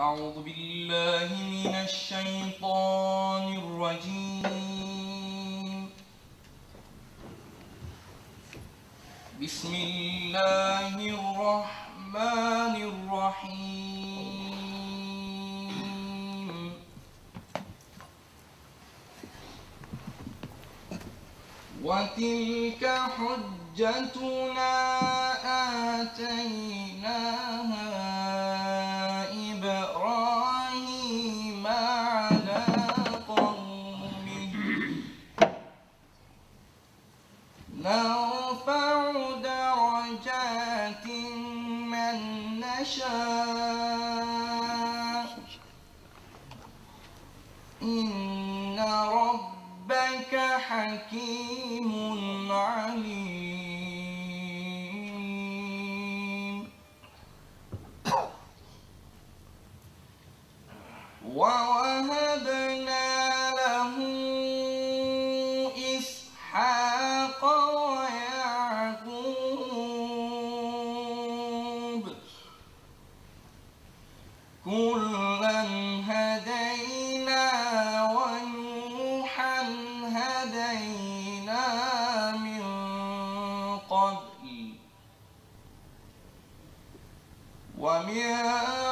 أعوذ بالله من الشيطان الرجيم. بسم الله الرحمن الرحيم. وتلك حجتنا آتيناها نرفع درجات من نشاء. إن ربك حكيم ومن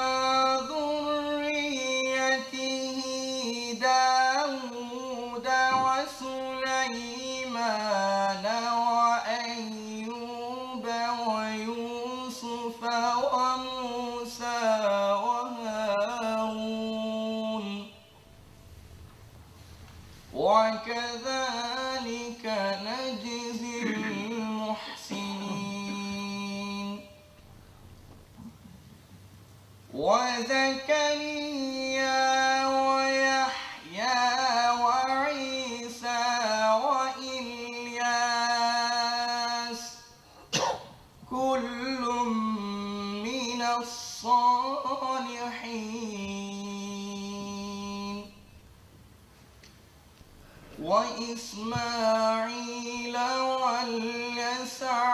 كل من الصالحين. وإسماعيل واليسع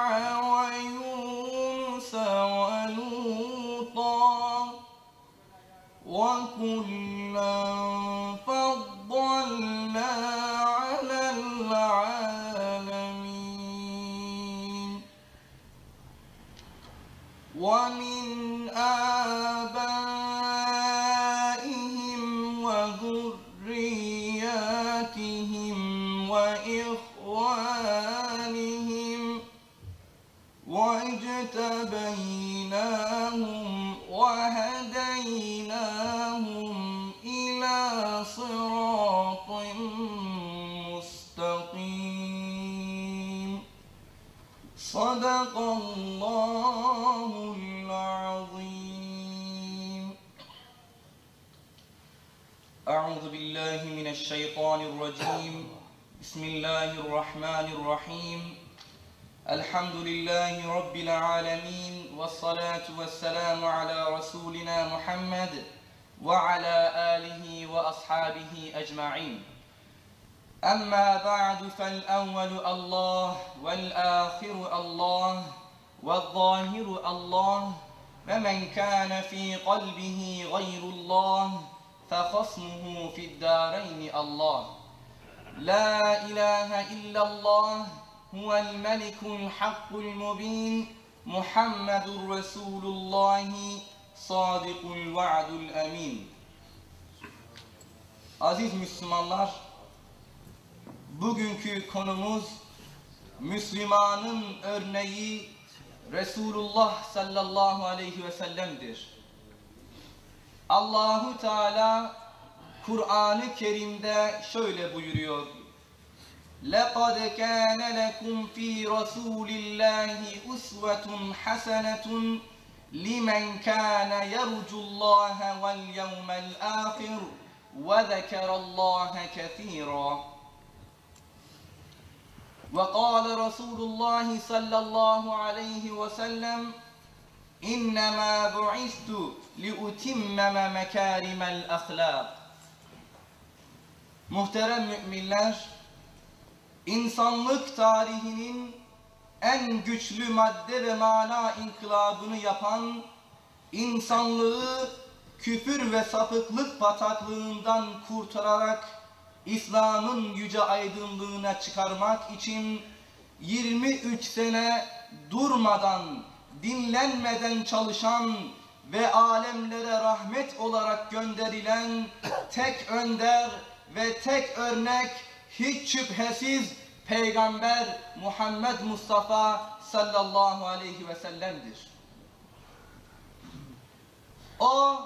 ويونس ولوطا. وكلا ومن آبائهم وذرياتهم وإخوانهم وإجتبيناهم صدق الله العظيم. أعوذ بالله من الشيطان الرجيم. بسم الله الرحمن الرحيم. الحمد لله رب العالمين والصلاة والسلام على رسولنا محمد وعلى آله وأصحابه أجمعين. أما بعد فالأول الله والآخر الله والظاهر الله فمن كان في قلبه غير الله فخصمه في الدارين الله. لا إله إلا الله هو الملك الحق المبين محمد رسول الله صادق الوعد الأمين. Aziz Müslümanlar, bugünkü konumuz Müslümanın örneği Resulullah sallallahu aleyhi ve sellem'dir. Allahu Teala Kur'an-ı Kerim'de şöyle buyuruyor. لَقَدْ كَانَ لَكُمْ ف۪ي رَسُولِ اللّٰهِ اُسْوَةٌ حَسَنَةٌ لِمَنْ كَانَ يَرْجُ اللّٰهَ وَالْيَوْمَ الْآخِرِ وَذَكَرَ اللّٰهَ كَثِيرًا وقال رسول الله صلى الله عليه وسلم إنما بعثت لأتمم مكارم الأخلاق Muhterem müminler, insanlık tarihinin en güçlü madde ve mana inkılabını yapan, insanlığı küfür ve sapıklık bataklığından kurtararak İslam'ın yüce aydınlığına çıkarmak için 23 sene durmadan, dinlenmeden çalışan ve alemlere rahmet olarak gönderilen tek önder ve tek örnek hiç şüphesiz Peygamber Muhammed Mustafa sallallahu aleyhi ve sellem'dir. O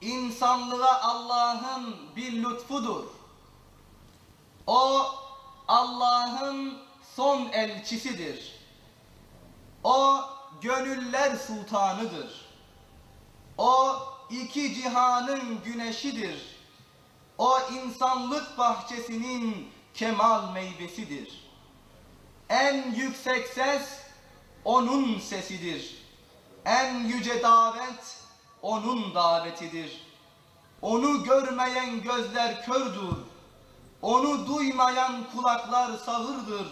insanlığa Allah'ın bir lütfudur. O Allah'ın son elçisidir. O gönüller sultanıdır. O iki cihanın güneşidir. O insanlık bahçesinin kemal meyvesidir. En yüksek ses onun sesidir. En yüce davet onun davetidir. Onu görmeyen gözler kördür. Onu duymayan kulaklar sağırdır.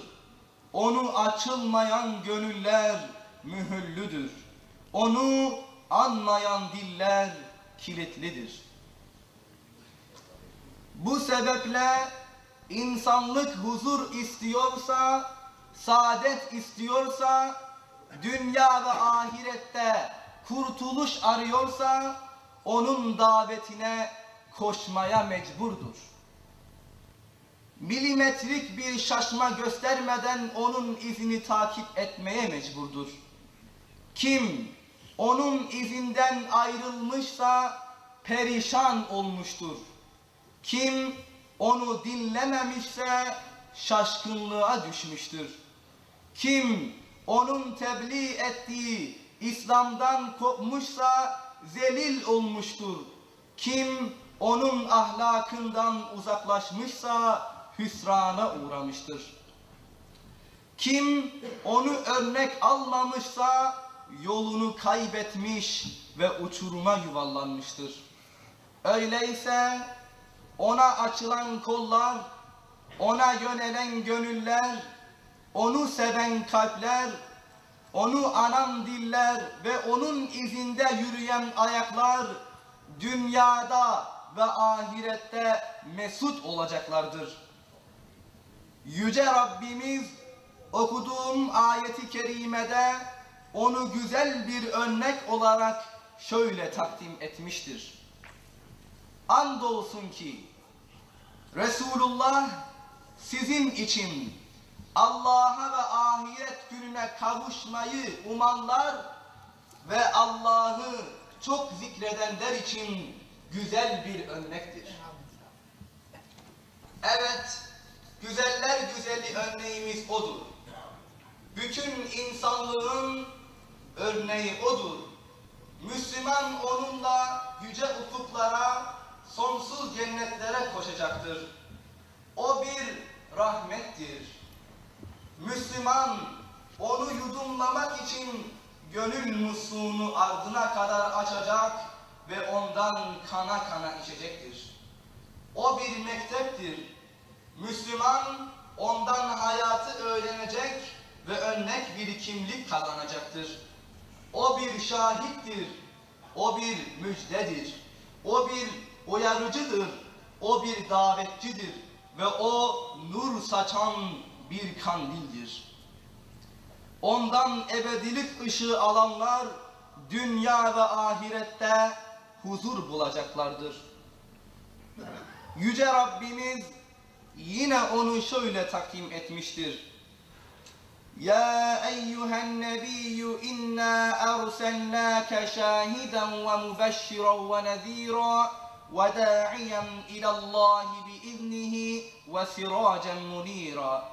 Onu açılmayan gönüller mühüllüdür. Onu anmayan diller kilitlidir. Bu sebeple insanlık huzur istiyorsa, saadet istiyorsa, dünya ve ahirette kurtuluş arıyorsa, onun davetine koşmaya mecburdur. Milimetrik bir şaşma göstermeden onun izini takip etmeye mecburdur. Kim onun izinden ayrılmışsa perişan olmuştur. Kim onu dinlememişse şaşkınlığa düşmüştür. Kim onun tebliğ ettiği İslam'dan kopmuşsa zelil olmuştur. Kim onun ahlakından uzaklaşmışsa hüsrana uğramıştır. Kim onu örnek almamışsa yolunu kaybetmiş ve uçuruma yuvarlanmıştır. Öyleyse ona açılan kollar, ona yönelen gönüller, onu seven kalpler, onu anan diller ve onun izinde yürüyen ayaklar dünyada ve ahirette mesut olacaklardır. Yüce Rabbimiz okuduğum ayeti kerimede onu güzel bir örnek olarak şöyle takdim etmiştir. Andolsun ki Resulullah sizin için Allah'a ve ahiret gününe kavuşmayı umanlar ve Allah'ı çok zikredenler için güzel bir örnektir. Evet, güzeller güzeli örneğimiz odur. Bütün insanlığın örneği odur. Müslüman onunla yüce ufuklara, sonsuz cennetlere koşacaktır. O bir rahmettir. Müslüman onu yudumlamak için gönül musluğunu ardına kadar açacak ve ondan kana kana içecektir. O bir mekteptir. Müslüman ondan hayatı öğrenecek ve örnek bir kimlik kazanacaktır. O bir şahittir. O bir müjdedir. O bir uyarıcıdır. O bir davetçidir. Ve o nur saçan bir kandildir. Ondan ebedilik ışığı alanlar dünya ve ahirette huzur bulacaklardır. Yüce Rabbimiz yine onu şöyle takdim etmiştir. Ya eyyühen nebiyyü inna erselnâke şahiden ve mübeşşiran ve nezîran ve dâ'iyen ilallâhi biiznihi ve sirâcen munîrâ.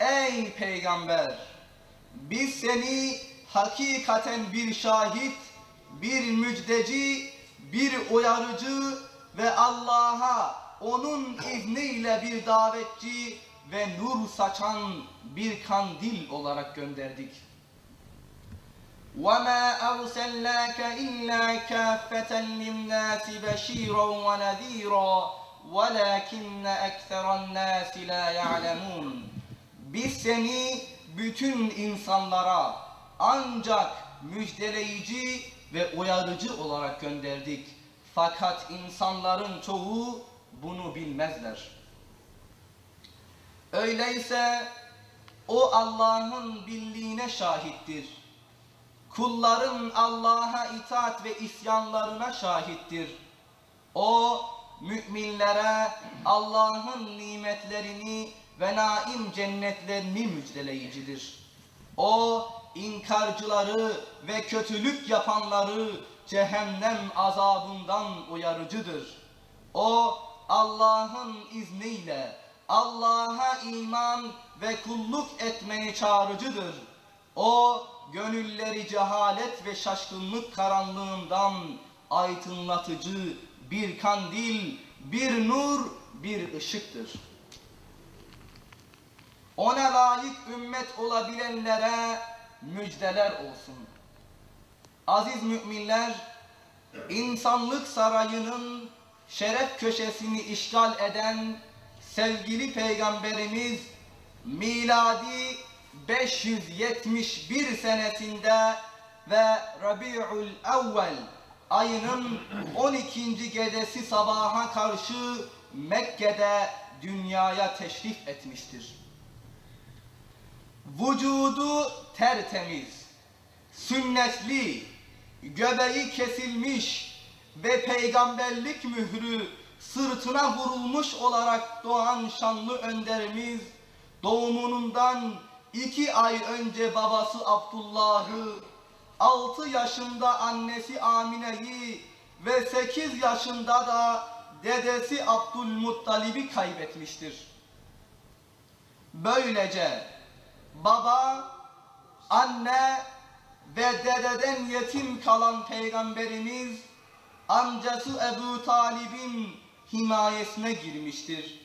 Ey peygamber! Biz seni hakikaten bir şahit, bir müjdeci, bir uyarıcı ve Allah'a onun izniyle bir davetçi ve nur saçan bir kandil olarak gönderdik. وَمَا أَرْسَلْنَاكَ إِلَّا كَافَّةً لِلنَّاسِ بَشِيرًا وَنَذِيرًا وَلَكِنَّ أَكْثَرَ النَّاسِ لَا يَعْلَمُونَ Biz seni bütün insanlara ancak müjdeleyici ve uyarıcı olarak gönderdik. Fakat insanların çoğu bunu bilmezler. Öyleyse o Allah'ın birliğine şahittir. Kulların Allah'a itaat ve isyanlarına şahittir. O müminlere Allah'ın nimetlerini ve naim cennetlerini müjdeleyicidir. O inkarcıları ve kötülük yapanları cehennem azabından uyarıcıdır. O Allah'ın izniyle Allah'a iman ve kulluk etmeye çağrıcıdır. O gönülleri cehalet ve şaşkınlık karanlığından aydınlatıcı bir kandil, bir nur, bir ışıktır. Ona layık ümmet olabilenlere müjdeler olsun. Aziz müminler, insanlık sarayının şeref köşesini işgal eden sevgili peygamberimiz miladi 571 senesinde ve Rabi'ül Evvel ayının 12. gecesi sabaha karşı Mekke'de dünyaya teşrif etmiştir. Vücudu tertemiz, sünnetli, göbeği kesilmiş ve peygamberlik mührü sırtına vurulmuş olarak doğan şanlı önderimiz doğumundan iki ay önce babası Abdullah'ı, altı yaşında annesi Amine'yi ve sekiz yaşında da dedesi Abdülmuttalib'i kaybetmiştir. Böylece baba, anne ve dededen yetim kalan peygamberimiz amcası Ebu Talib'in himayesine girmiştir.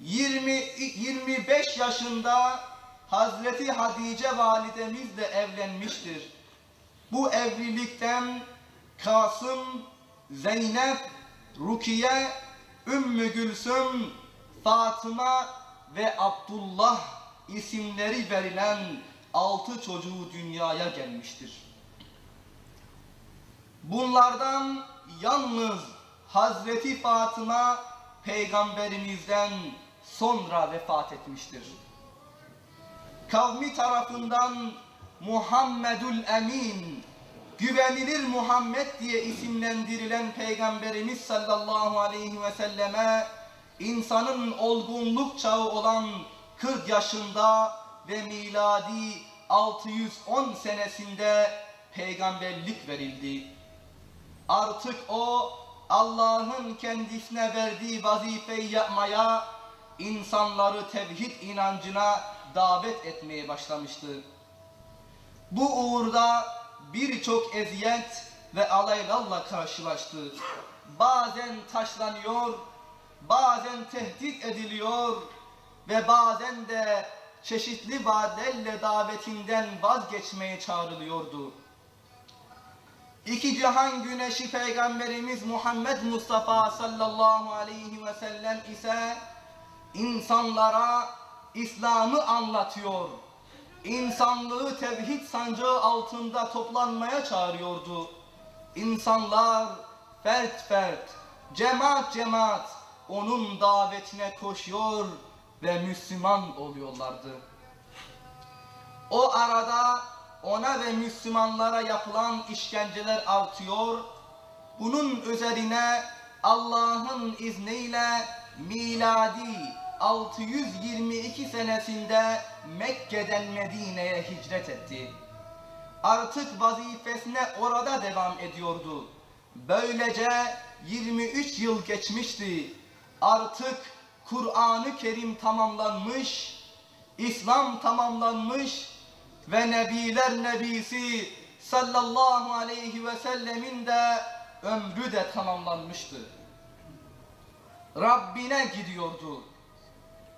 20 25 yaşında Hazreti Hatice validemizle evlenmiştir. Bu evlilikten Kasım, Zeynep, Rukiye, Ümmü Gülsüm, Fatıma ve Abdullah isimleri verilen altı çocuğu dünyaya gelmiştir. Bunlardan yalnız Hazreti Fatıma peygamberimizden sonra vefat etmiştir. Kavmi tarafından Muhammedül Emin, güvenilir Muhammed diye isimlendirilen Peygamberimiz sallallahu aleyhi ve selleme insanın olgunluk çağı olan 40 yaşında ve miladi 610 senesinde peygamberlik verildi. Artık o Allah'ın kendisine verdiği vazifeyi yapmaya, insanları tevhid inancına davet etmeye başlamıştı. Bu uğurda birçok eziyet ve alaylalla karşılaştı. Bazen taşlanıyor, bazen tehdit ediliyor ve bazen de çeşitli vaatlerle davetinden vazgeçmeye çağrılıyordu. İki cihan güneşi Peygamberimiz Muhammed Mustafa sallallahu aleyhi ve sellem ise insanlara İslam'ı anlatıyor. İnsanlığı tevhid sancağı altında toplanmaya çağırıyordu. İnsanlar fert fert, cemaat cemaat onun davetine koşuyor ve Müslüman oluyorlardı. O arada ona ve Müslümanlara yapılan işkenceler artıyor. Bunun üzerine Allah'ın izniyle miladi 622 senesinde Mekke'den Medine'ye hicret etti. Artık vazifesine orada devam ediyordu. Böylece 23 yıl geçmişti. Artık Kur'an-ı Kerim tamamlanmış, İslam tamamlanmış ve Nebiler Nebisi sallallahu aleyhi ve sellemin de ömrü de tamamlanmıştı. Rabbine gidiyordu.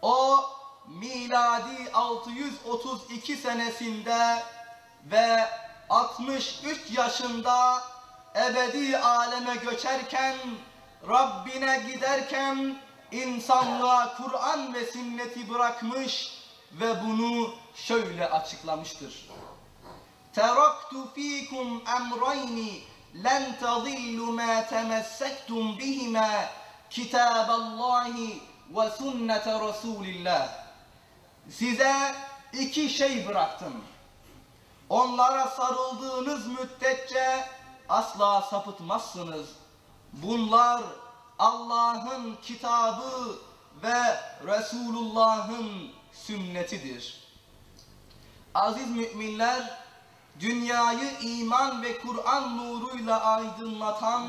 O miladi 632 senesinde ve 63 yaşında ebedi aleme göçerken Rabbine giderken insanlığa Kur'an ve sünneti bırakmış ve bunu şöyle açıklamıştır. Teraktu fikum emrayni len tadillu ma temessektum bihima kitaballahi ve sünnete Resulillah. Size iki şey bıraktım. Onlara sarıldığınız müddetçe asla sapıtmazsınız. Bunlar Allah'ın kitabı ve Resulullah'ın sünnetidir.'' Aziz müminler, dünyayı iman ve Kur'an nuruyla aydınlatan,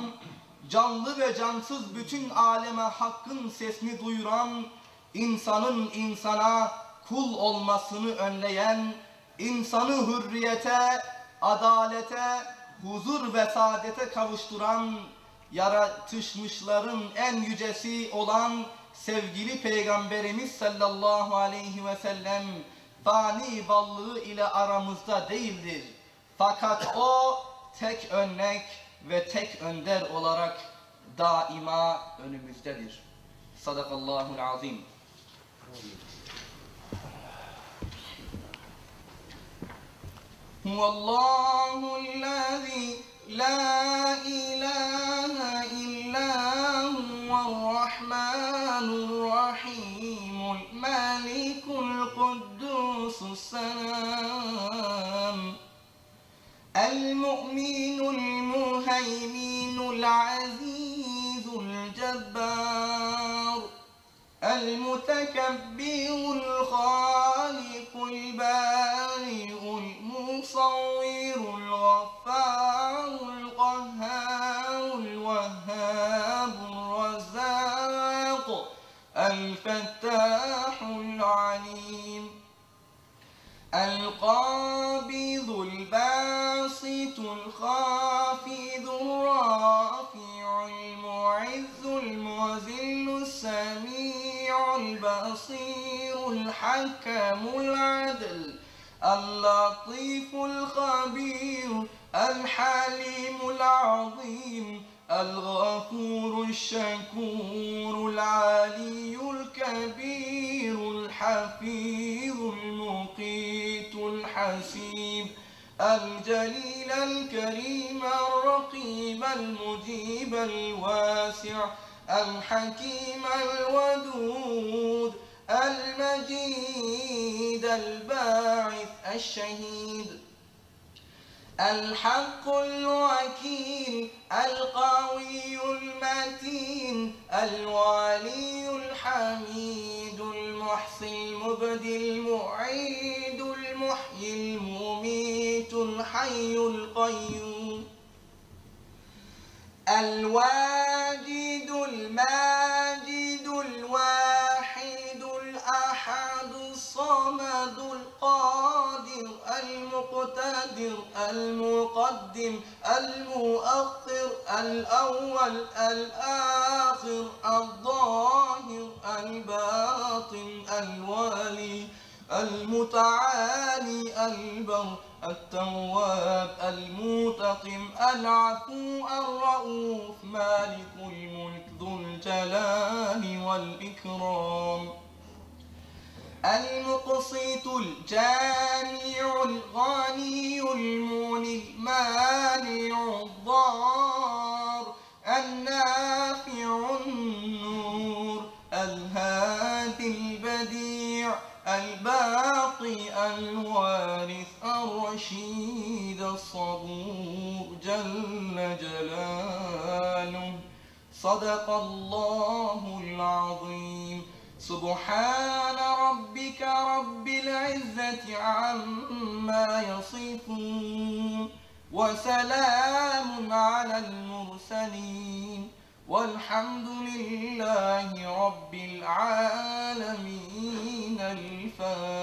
canlı ve cansız bütün aleme hakkın sesini duyuran, insanın insana kul olmasını önleyen, insanı hürriyete, adalete, huzur ve saadete kavuşturan, yaratışmışların en yücesi olan sevgili Peygamberimiz sallallahu aleyhi ve sellem fani varlığı ile aramızda değildir. Fakat o tek örnek ve tek önder olarak daima önümüzdedir. Sadakallahul azim. هو الله الذي لا إله إلا هو الرحمن الرحيم الملك القدوس السلام المؤمن المهيمن العزيز الجبار المتكبر الخالق البارئ. الجليل الكريم الرقيب المجيب الواسع الحكيم الودود المجيد الباعث الشهيد الحق الوكيل القوي المتين الوالي الحميد المحصي المبدي المعيد الحي القيوم. الواجد الماجد الواحد الأحد الصمد القادر المقتدر المقدم المؤخر الأول الآخر الظاهر الباطن الوالي المتعالي البر التواب المنتقم العفو الرؤوف مالك الملك ذو الجلال والإكرام. المقسط الجامع الغني المغني المانع الضار. النافع النور. الهادي البديع. الباقي الوارث الرشيد الصبور جل جلاله. صدق الله العظيم. سبحان ربك رب العزة عما يصفون. وسلام على المرسلين. والحمد لله رب العالمين. الفاتح